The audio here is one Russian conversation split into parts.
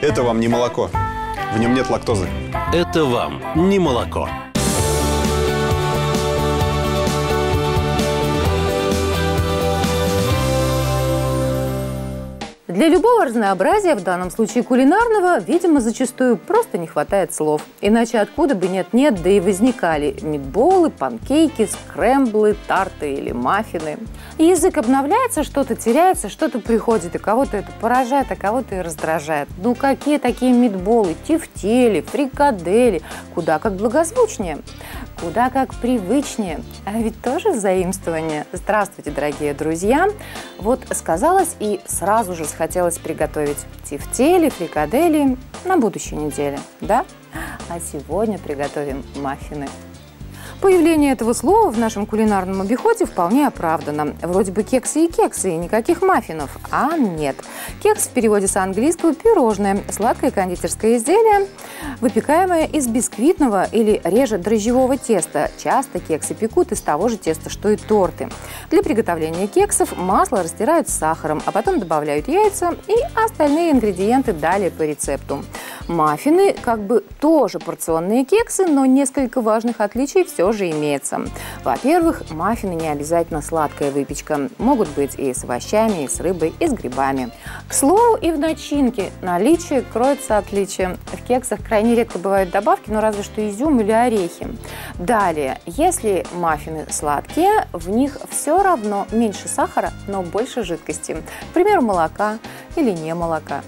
Это вам не молоко. В нем нет лактозы. Это вам не молоко. Для любого разнообразия, в данном случае кулинарного, видимо, зачастую просто не хватает слов. Иначе откуда бы нет-нет, да и возникали мидболы, панкейки, скрэмблы, тарты или маффины. Язык обновляется, что-то теряется, что-то приходит, и кого-то это поражает, а кого-то и раздражает. Ну какие такие мидболы, тефтели, фрикадели, куда как благозвучнее, куда как привычнее. А ведь тоже заимствование. Здравствуйте, дорогие друзья. Вот сказалось и сразу же захотелось приготовить тефтели, фрикадели на будущей неделе, да? А сегодня приготовим маффины. Появление этого слова в нашем кулинарном обиходе вполне оправдано. Вроде бы кексы и кексы, и никаких маффинов. А нет. Кекс в переводе с английского – пирожное, сладкое кондитерское изделие, выпекаемое из бисквитного или реже дрожжевого теста. Часто кексы пекут из того же теста, что и торты. Для приготовления кексов масло растирают с сахаром, а потом добавляют яйца и остальные ингредиенты далее по рецепту. Маффины как бы тоже порционные кексы, но несколько важных отличий все же имеется. Во-первых, маффины не обязательно сладкая выпечка. Могут быть и с овощами, и с рыбой, и с грибами. К слову, и в начинке наличие кроется отличие. В кексах крайне редко бывают добавки, но разве что изюм или орехи. Далее, если маффины сладкие, в них все равно меньше сахара, но больше жидкости. К примеру, молока или не молока.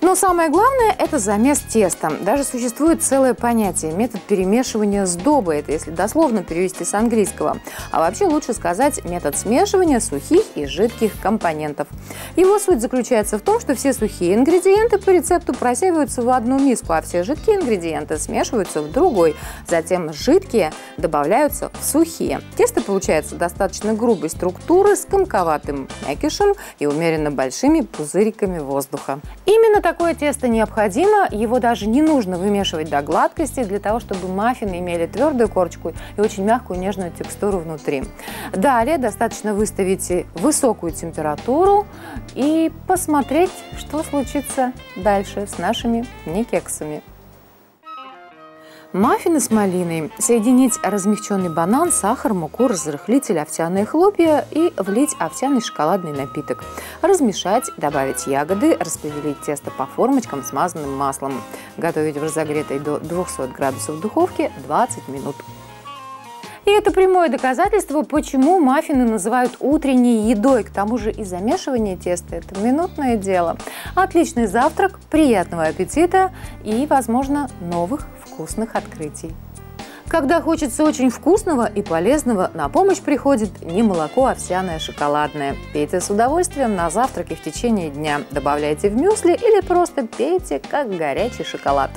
Но самое главное – это замес теста. Даже существует целое понятие – метод перемешивания сдобы. Это если дословно перевести с английского. А вообще лучше сказать метод смешивания сухих и жидких компонентов. Его суть заключается в том, что все сухие ингредиенты по рецепту просеиваются в одну миску, а все жидкие ингредиенты смешиваются в другой. Затем жидкие добавляются в сухие. Тесто получается достаточно грубой структуры с комковатым мякишем и умеренно большими пузыриками воздуха. Именно такое тесто необходимо, его даже не нужно вымешивать до гладкости для того, чтобы маффины имели твердую корочку и очень мягкую нежную текстуру внутри. Далее достаточно выставить высокую температуру и посмотреть, что случится дальше с нашими не кексами. Маффины с малиной. Соединить размягченный банан, сахар, муку, разрыхлитель, овсяные хлопья и влить овсяный шоколадный напиток. Размешать, добавить ягоды, распределить тесто по формочкам, смазанным маслом. Готовить в разогретой до 200 градусов духовке 20 минут. И это прямое доказательство, почему маффины называют утренней едой. К тому же и замешивание теста – это минутное дело. Отличный завтрак, приятного аппетита и, возможно, новых вкусных открытий. Когда хочется очень вкусного и полезного, на помощь приходит не молоко а овсяное шоколадное. Пейте с удовольствием на завтраке в течение дня. Добавляйте в мюсли или просто пейте, как горячий шоколад.